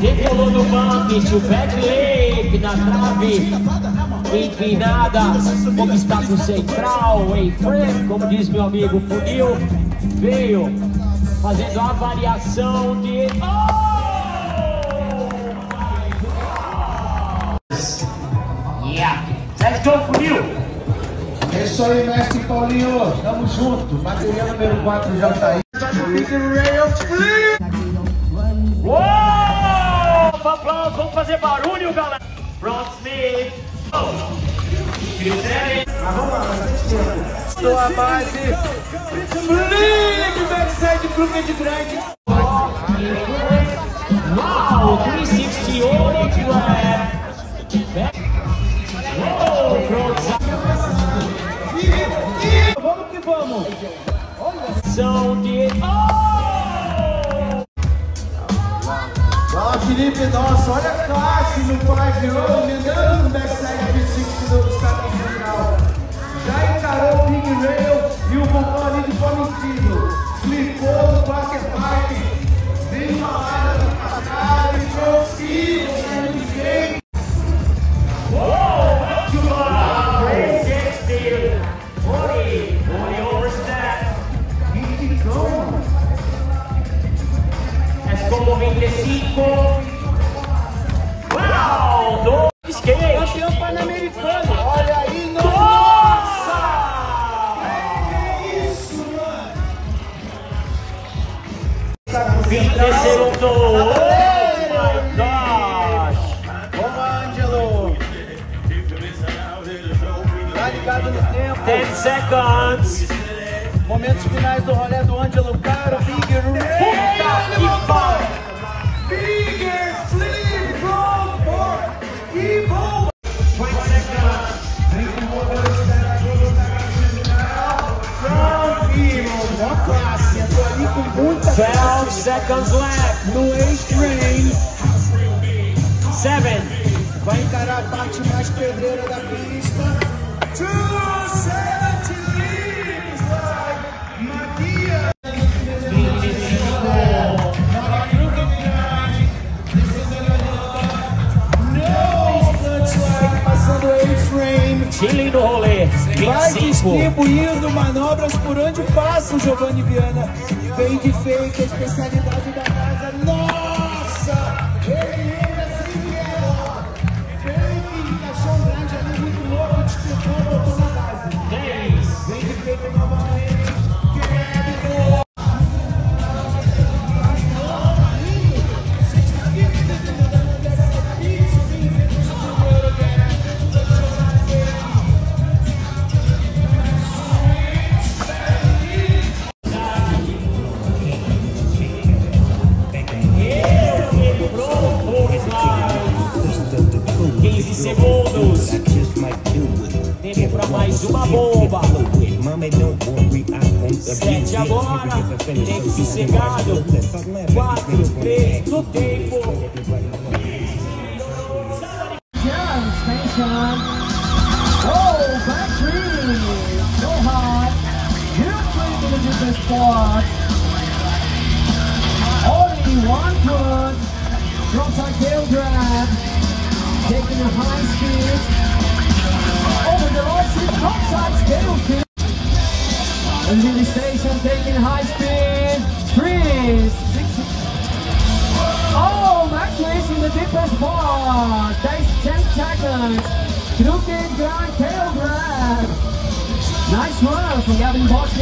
Decolou no bump, o back leg na trave. Empinada, obstáculo central, em frente, como diz meu amigo Funil. Veio fazendo a variação de. Oh! Yeah! Let's go, Funil! É isso aí, mestre Paulinho. Tamo junto. Bateria número 4 já tá aí. Uou! Aplausos, vamos fazer barulho, galera. Front Smith. Estou a base. Flip backside pro de grande. Uau, 360 Onyx Grab. Side de... Oh! Fala, Felipe. Nossa, olha a classe no 5 roll. Lidando no backside 360 do estado central. Já encarou o Big Rail e o Vulcão ali de 35. Uau! Do skate. Campeão pan-americano. Olha aí, nossa! nossa! É, é isso, mano? 23 do... ligado no tempo. 10 seconds. Momentos finais do rolê do Ângelo Caro, Big Puta que pariu! 12 seconds left. no A-Train. 7. Vai encarar a parte mais pedreira da pista. 270 Vai 25. distribuindo manobras por onde passa o Giovanni Viana. Vem de fake, a especialidade da 15 segundos. Tempo mais uma bomba. Sete agora. Tempo sossegado. 4, 3 no tempo. Only one foot. High speed. Over the. Eliminating station taking high speed. Three, six, Oh, in the deepest. That's 10 seconds. Crooked ground tail grab. Nice run from Gavin Bosch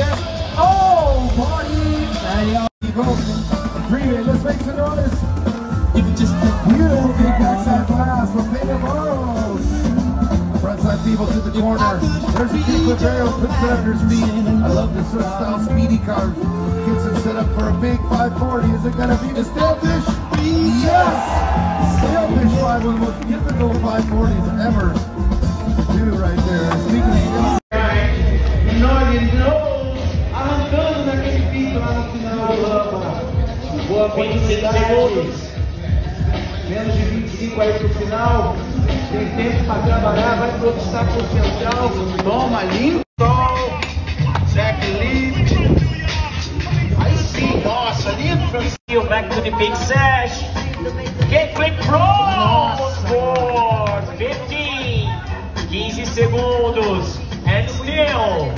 corner. There's Pete Quintero, puts it under his feet. I love this sort of style speedy car. Gets him set up for a big 540. Is it gonna be the Stalefish? Yes! Stalefish 5 one of the most typical 540s ever. Two right there. Speaking of Noggy knows. Arrancando naquele pico lá no final. Boa 25 segundos. Menos de 25 aí pro final. Tem tempo pra trabalhar, vai pro obstáculo central. Toma limpo. Jack Lee. Aí sim. Nossa, lindo, Francisco. Back to the big sash. Kickflip front for 15. 15 segundos. And still.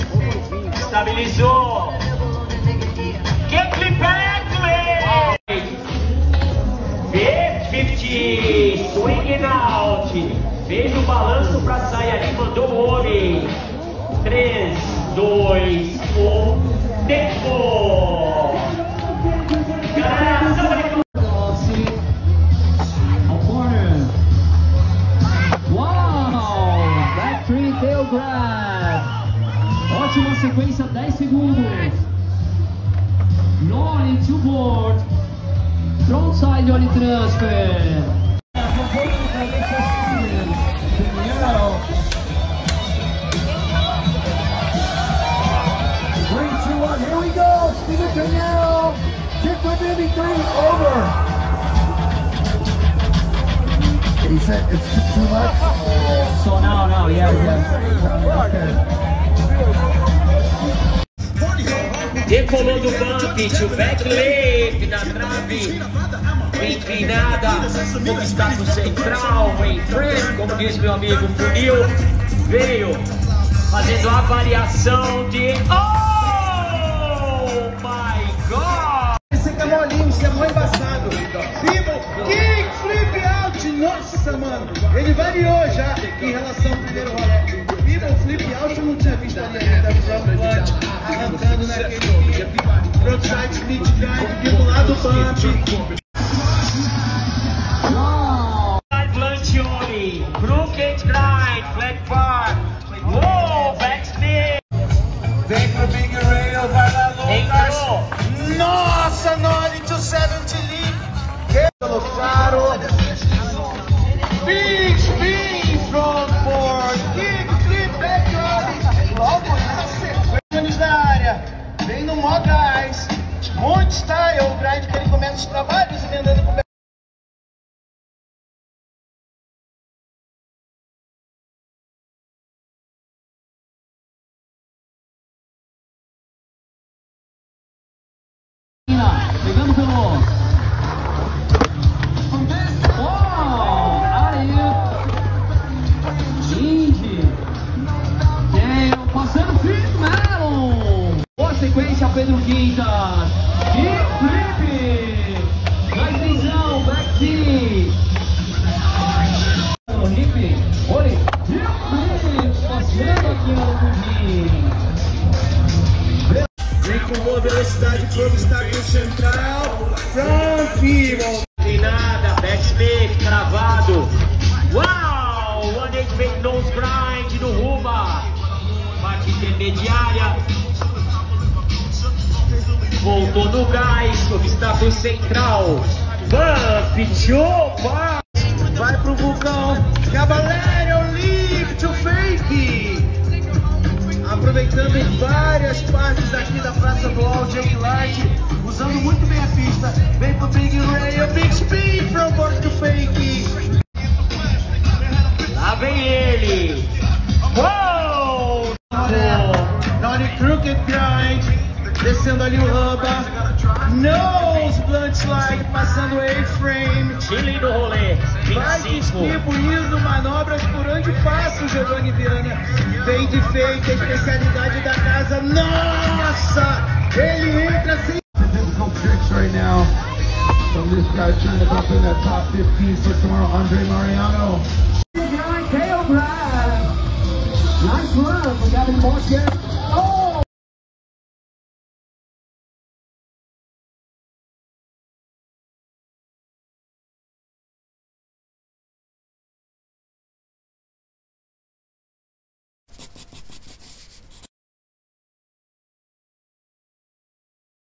Estabilizou. Fez o balanço pra sair ali. Mandou o homem. 3, 2, 1. Tempo. Galera, salva de. Ótima sequência, 10 segundos. Nollie to board. Frontside Nollie transfer. Steven Pinheiro. Kick with three, over. He said it's too, too much. So now, now, yeah, yeah. Decolou do bump, to back leg na trave, inclinada, obstáculo central, em frente, como diz meu amigo Funil, veio fazendo a variação de. Oh Nossa, mano. Ele variou já em relação ao primeiro rolê. Vivo, flip out, eu não tinha visto ali ainda. Front clutch, arrancando naquele frontside split drive, vindo lá do bump. Indy. Dale passando flip metal. Boa sequência, Pedro Quintas. E. Na hip. Olha. E flip. Passando aqui no Pudim. Vem com boa velocidade pro obstáculo central. Front inclinada, backspin, travado, uau, one eight fake nose grind no Ruba, parte intermediária, voltou no gás, obstáculo central, bump, chopa, Vai pro vulcão. Cavaleiro Leap to Fake. Aproveitando várias partes aqui da Praça do Jake Light. Usando muito bem a pista. Vem pro Big Rail. Big Spin from board to Fake. Descendo ali o Hubba. Nose Blunt Slide. Passando o A-Frame. Chile no rolê, Vai de 25, esquivo, indo, manobras por onde passa o Giovanni Viana. Vem de fake, a especialidade da casa. Nossa! Ele entra sem. Difficult tricks right now from this guy trying to up in that top 15 for tomorrow, Andre Mariano. Nice run from Gavin Bosquet.